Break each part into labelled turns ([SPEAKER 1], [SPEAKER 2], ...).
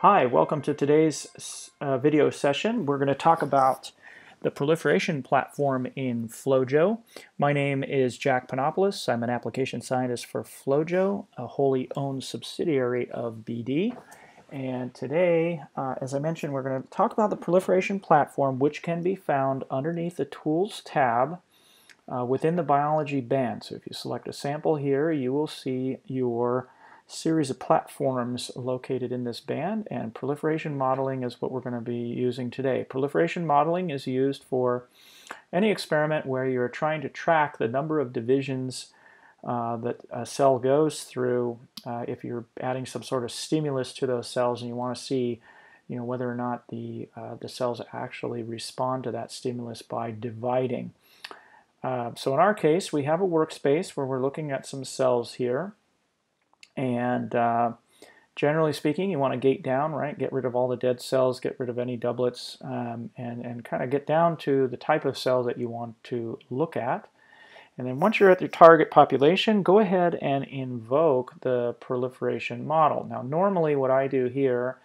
[SPEAKER 1] Hi, welcome to today's uh, video session. We're going to talk about the proliferation platform in FlowJo. My name is Jack Panopoulos. I'm an application scientist for FlowJo, a wholly owned subsidiary of BD. And today, uh, as I mentioned, we're going to talk about the proliferation platform, which can be found underneath the Tools tab uh, within the Biology band. So if you select a sample here, you will see your series of platforms located in this band and proliferation modeling is what we're going to be using today. Proliferation modeling is used for any experiment where you're trying to track the number of divisions uh, that a cell goes through uh, if you're adding some sort of stimulus to those cells and you want to see you know, whether or not the, uh, the cells actually respond to that stimulus by dividing. Uh, so in our case, we have a workspace where we're looking at some cells here. And uh, generally speaking, you want to gate down, right? Get rid of all the dead cells, get rid of any doublets, um, and, and kind of get down to the type of cells that you want to look at. And then once you're at your target population, go ahead and invoke the proliferation model. Now normally what I do here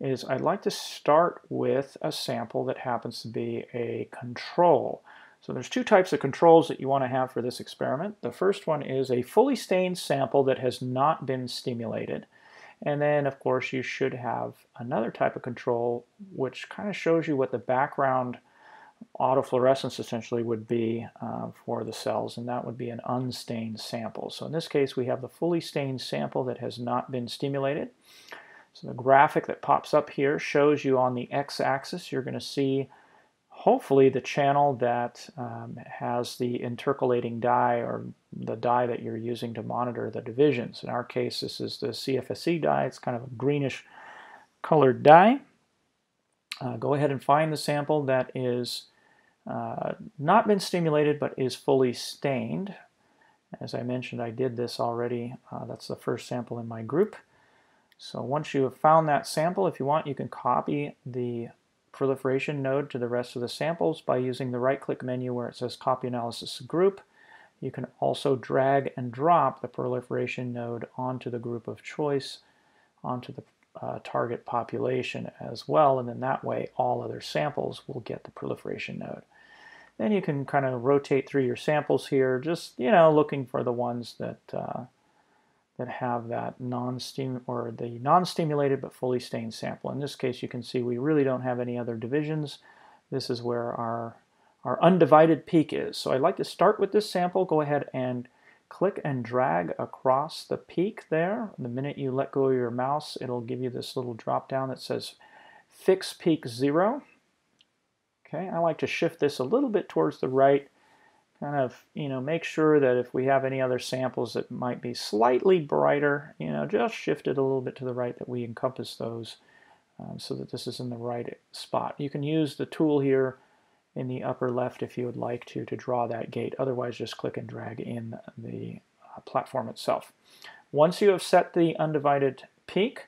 [SPEAKER 1] is I'd like to start with a sample that happens to be a control. So there's two types of controls that you want to have for this experiment. The first one is a fully stained sample that has not been stimulated. And then, of course, you should have another type of control which kind of shows you what the background autofluorescence essentially would be uh, for the cells, and that would be an unstained sample. So in this case, we have the fully stained sample that has not been stimulated. So the graphic that pops up here shows you on the x-axis, you're going to see hopefully the channel that um, has the intercalating dye or the dye that you're using to monitor the divisions. In our case, this is the CFSE dye. It's kind of a greenish colored dye. Uh, go ahead and find the sample that is uh, not been stimulated but is fully stained. As I mentioned, I did this already. Uh, that's the first sample in my group. So once you have found that sample, if you want, you can copy the proliferation node to the rest of the samples by using the right-click menu where it says Copy Analysis Group. You can also drag and drop the proliferation node onto the group of choice, onto the uh, target population as well, and then that way all other samples will get the proliferation node. Then you can kind of rotate through your samples here, just, you know, looking for the ones that uh, that have that non-stim or the non-stimulated but fully stained sample. In this case, you can see we really don't have any other divisions. This is where our, our undivided peak is. So I'd like to start with this sample. Go ahead and click and drag across the peak there. The minute you let go of your mouse, it'll give you this little drop down that says fix peak zero. Okay, I like to shift this a little bit towards the right kind of, you know, make sure that if we have any other samples that might be slightly brighter, you know, just shift it a little bit to the right that we encompass those um, so that this is in the right spot. You can use the tool here in the upper left if you would like to to draw that gate. Otherwise, just click and drag in the uh, platform itself. Once you have set the undivided peak,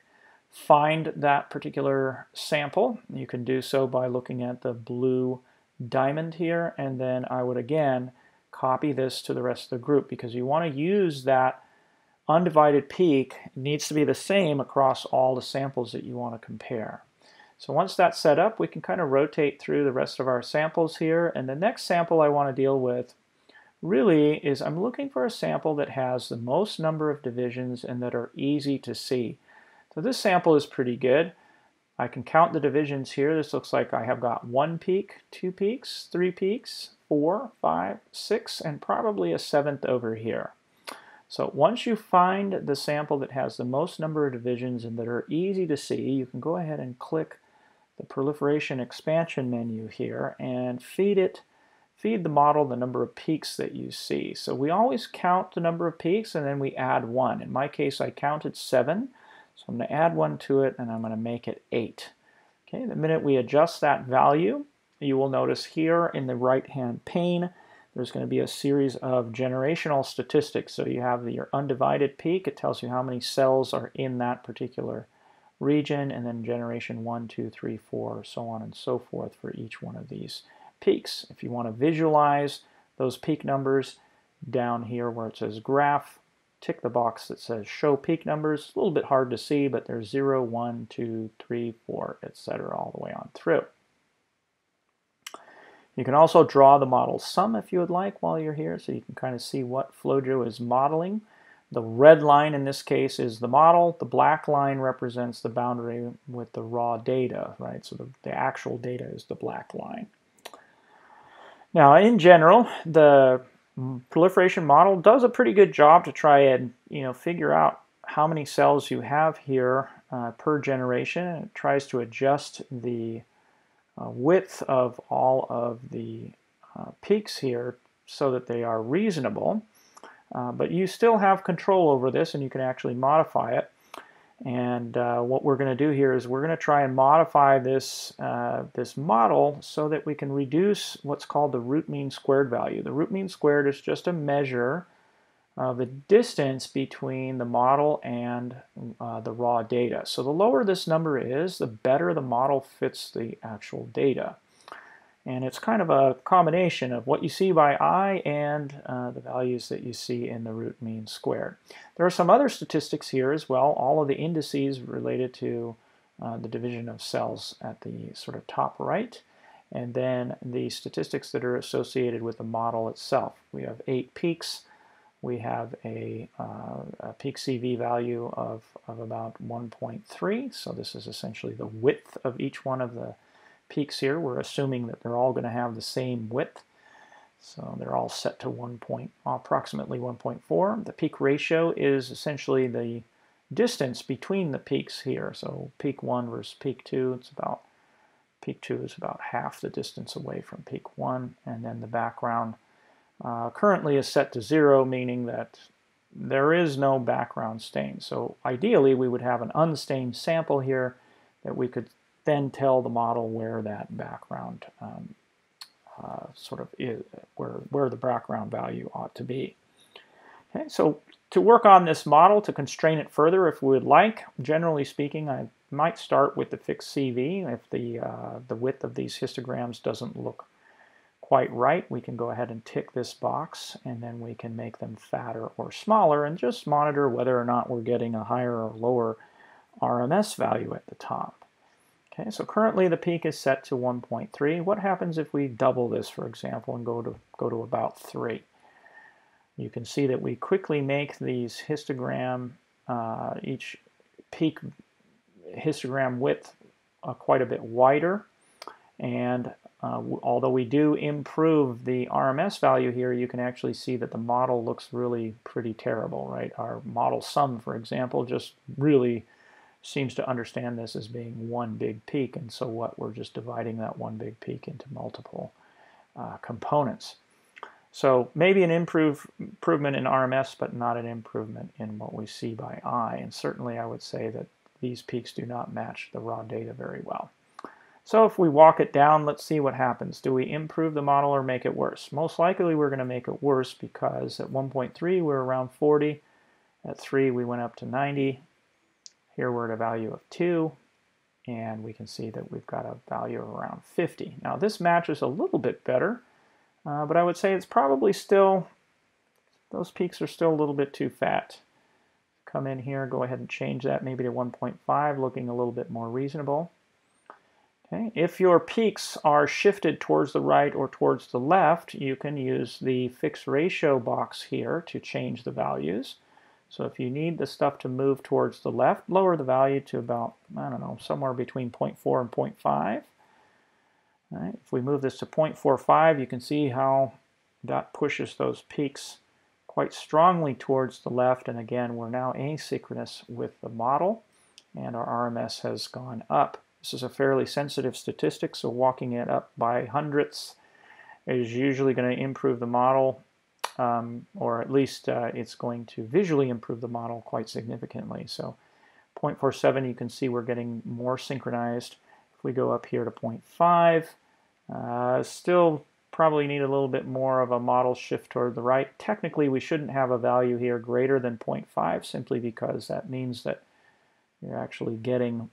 [SPEAKER 1] find that particular sample. You can do so by looking at the blue diamond here, and then I would again copy this to the rest of the group because you want to use that undivided peak it needs to be the same across all the samples that you want to compare. So once that's set up, we can kind of rotate through the rest of our samples here. And the next sample I want to deal with really is I'm looking for a sample that has the most number of divisions and that are easy to see. So this sample is pretty good. I can count the divisions here. This looks like I have got one peak, two peaks, three peaks, four, five, six, and probably a seventh over here. So once you find the sample that has the most number of divisions and that are easy to see, you can go ahead and click the proliferation expansion menu here and feed it, feed the model the number of peaks that you see. So we always count the number of peaks and then we add one. In my case, I counted seven. So I'm going to add one to it and I'm going to make it eight. Okay, the minute we adjust that value, you will notice here in the right-hand pane, there's going to be a series of generational statistics. So you have your undivided peak. It tells you how many cells are in that particular region, and then generation 1, 2, 3, 4, so on and so forth for each one of these peaks. If you want to visualize those peak numbers down here where it says graph. Tick the box that says show peak numbers. A little bit hard to see, but there's 0, 1, 2, 3, 4, etc. all the way on through. You can also draw the model sum if you would like while you're here, so you can kind of see what FlowJo is modeling. The red line in this case is the model. The black line represents the boundary with the raw data, right? So the, the actual data is the black line. Now, in general, the proliferation model does a pretty good job to try and you know figure out how many cells you have here uh, per generation. and It tries to adjust the uh, width of all of the uh, peaks here so that they are reasonable. Uh, but you still have control over this and you can actually modify it. And uh, what we're going to do here is we're going to try and modify this, uh, this model so that we can reduce what's called the root mean squared value. The root mean squared is just a measure of the distance between the model and uh, the raw data. So the lower this number is, the better the model fits the actual data. And it's kind of a combination of what you see by eye and uh, the values that you see in the root mean squared. There are some other statistics here as well, all of the indices related to uh, the division of cells at the sort of top right, and then the statistics that are associated with the model itself. We have eight peaks. We have a, uh, a peak CV value of, of about 1.3, so this is essentially the width of each one of the peaks here. We're assuming that they're all going to have the same width. So they're all set to 1 point, approximately 1.4. The peak ratio is essentially the distance between the peaks here. So peak 1 versus peak 2, it's about, peak 2 is about half the distance away from peak 1. And then the background uh, currently is set to 0, meaning that there is no background stain. So ideally we would have an unstained sample here that we could then tell the model where that background um, uh, sort of is, where, where the background value ought to be. Okay, so to work on this model, to constrain it further if we would like, generally speaking, I might start with the fixed CV. If the, uh, the width of these histograms doesn't look quite right, we can go ahead and tick this box and then we can make them fatter or smaller and just monitor whether or not we're getting a higher or lower RMS value at the top. Okay, so currently the peak is set to 1.3. What happens if we double this, for example, and go to, go to about 3? You can see that we quickly make these histogram, uh, each peak histogram width uh, quite a bit wider. And uh, although we do improve the RMS value here, you can actually see that the model looks really pretty terrible, right? Our model sum, for example, just really seems to understand this as being one big peak, and so what? We're just dividing that one big peak into multiple uh, components. So maybe an improve, improvement in RMS, but not an improvement in what we see by eye. And certainly I would say that these peaks do not match the raw data very well. So if we walk it down, let's see what happens. Do we improve the model or make it worse? Most likely we're going to make it worse because at 1.3 we're around 40. At 3 we went up to 90. Here we're at a value of 2, and we can see that we've got a value of around 50. Now this matches a little bit better, uh, but I would say it's probably still, those peaks are still a little bit too fat. Come in here, go ahead and change that maybe to 1.5, looking a little bit more reasonable. Okay. If your peaks are shifted towards the right or towards the left, you can use the fixed ratio box here to change the values. So if you need the stuff to move towards the left, lower the value to about, I don't know, somewhere between 0.4 and 0.5. Right. If we move this to 0.45, you can see how that pushes those peaks quite strongly towards the left. And again, we're now asynchronous with the model, and our RMS has gone up. This is a fairly sensitive statistic, so walking it up by hundredths is usually going to improve the model um, or at least uh, it's going to visually improve the model quite significantly. So 0.47, you can see we're getting more synchronized. If we go up here to 0.5, uh, still probably need a little bit more of a model shift toward the right. Technically, we shouldn't have a value here greater than 0.5 simply because that means that you're actually getting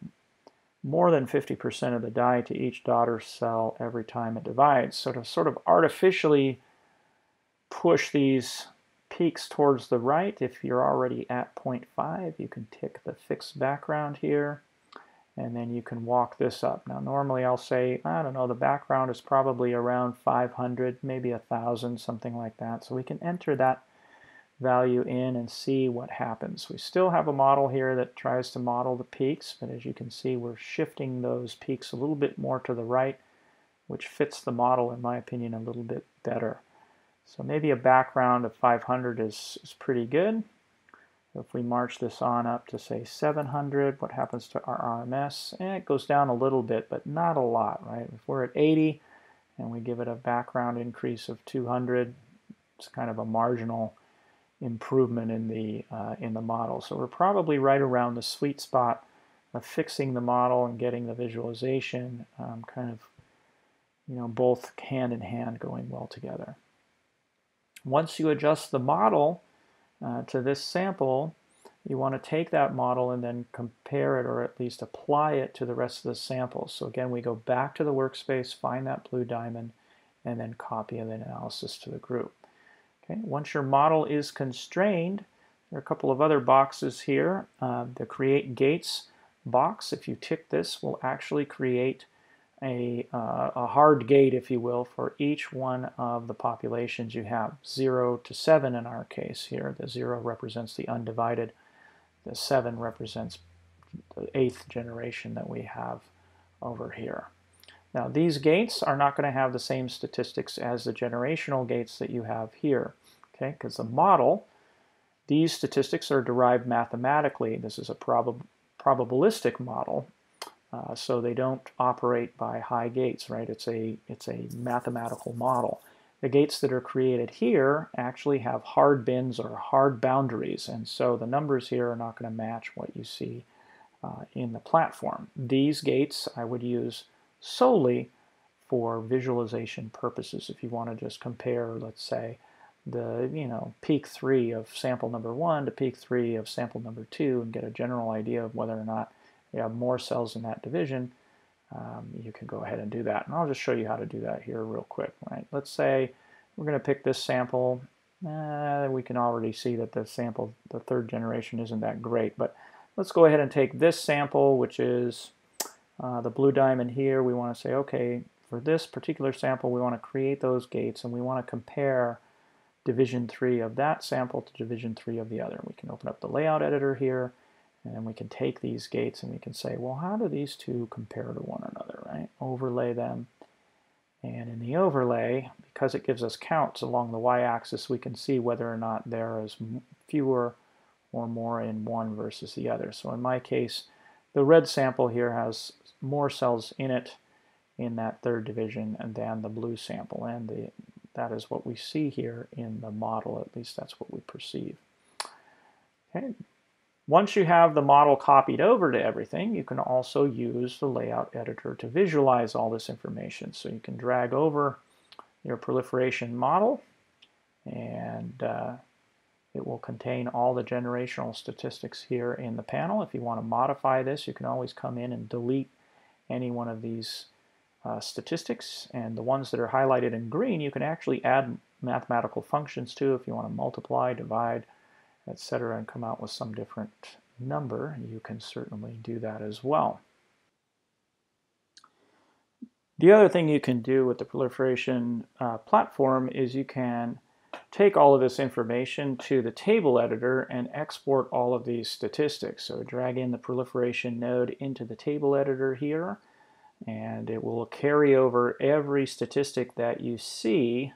[SPEAKER 1] more than 50% of the dye to each daughter cell every time it divides. So to sort of artificially push these peaks towards the right. If you're already at 0.5, you can tick the fixed background here, and then you can walk this up. Now, normally I'll say, I don't know, the background is probably around 500, maybe 1,000, something like that. So we can enter that value in and see what happens. We still have a model here that tries to model the peaks, but as you can see, we're shifting those peaks a little bit more to the right, which fits the model, in my opinion, a little bit better. So maybe a background of 500 is, is pretty good. If we march this on up to say 700, what happens to our RMS? Eh, it goes down a little bit, but not a lot, right? If we're at 80 and we give it a background increase of 200, it's kind of a marginal improvement in the uh, in the model. So we're probably right around the sweet spot of fixing the model and getting the visualization um, kind of you know both hand in hand going well together. Once you adjust the model uh, to this sample, you want to take that model and then compare it or at least apply it to the rest of the samples. So again, we go back to the workspace, find that blue diamond, and then copy the analysis to the group. Okay, once your model is constrained, there are a couple of other boxes here. Uh, the Create Gates box, if you tick this, will actually create a, uh, a hard gate, if you will, for each one of the populations you have. 0 to 7 in our case here. The 0 represents the undivided. The 7 represents the eighth generation that we have over here. Now these gates are not going to have the same statistics as the generational gates that you have here, okay? Because the model, these statistics are derived mathematically. This is a prob probabilistic model, uh, so they don't operate by high gates, right? It's a, it's a mathematical model. The gates that are created here actually have hard bins or hard boundaries, and so the numbers here are not going to match what you see uh, in the platform. These gates I would use solely for visualization purposes. If you want to just compare, let's say, the you know peak three of sample number one to peak three of sample number two and get a general idea of whether or not you have more cells in that division, um, you can go ahead and do that. And I'll just show you how to do that here real quick. Right? Let's say we're going to pick this sample. Uh, we can already see that the sample, the third generation, isn't that great. But let's go ahead and take this sample, which is uh, the blue diamond here. We want to say, okay, for this particular sample, we want to create those gates, and we want to compare division 3 of that sample to division 3 of the other. We can open up the layout editor here and then we can take these gates and we can say, well, how do these two compare to one another, right? Overlay them. And in the overlay, because it gives us counts along the y-axis, we can see whether or not there is fewer or more in one versus the other. So in my case, the red sample here has more cells in it in that third division than the blue sample, and the, that is what we see here in the model, at least that's what we perceive. Okay, once you have the model copied over to everything, you can also use the layout editor to visualize all this information. So you can drag over your proliferation model and uh, it will contain all the generational statistics here in the panel. If you want to modify this, you can always come in and delete any one of these uh, statistics. And the ones that are highlighted in green, you can actually add mathematical functions to if you want to multiply, divide, etc., and come out with some different number, you can certainly do that as well. The other thing you can do with the proliferation uh, platform is you can take all of this information to the table editor and export all of these statistics. So drag in the proliferation node into the table editor here, and it will carry over every statistic that you see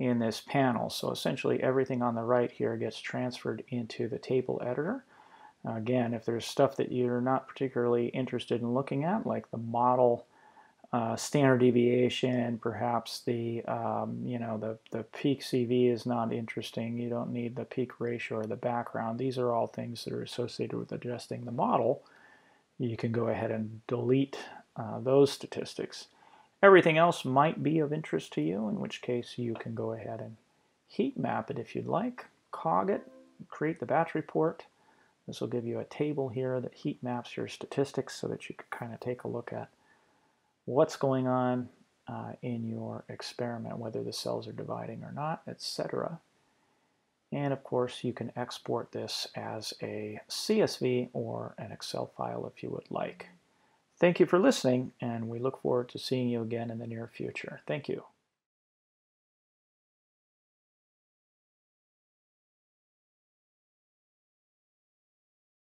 [SPEAKER 1] in this panel. So essentially everything on the right here gets transferred into the table editor. Again, if there's stuff that you're not particularly interested in looking at, like the model uh, standard deviation, perhaps the um, you know the the peak CV is not interesting. You don't need the peak ratio or the background. These are all things that are associated with adjusting the model. You can go ahead and delete uh, those statistics. Everything else might be of interest to you, in which case you can go ahead and heat map it if you'd like, cog it, create the batch report. This will give you a table here that heat maps your statistics so that you can kind of take a look at what's going on uh, in your experiment, whether the cells are dividing or not, etc. And of course, you can export this as a CSV or an Excel file if you would like. Thank you for listening, and we look forward to seeing you again in the near future. Thank you.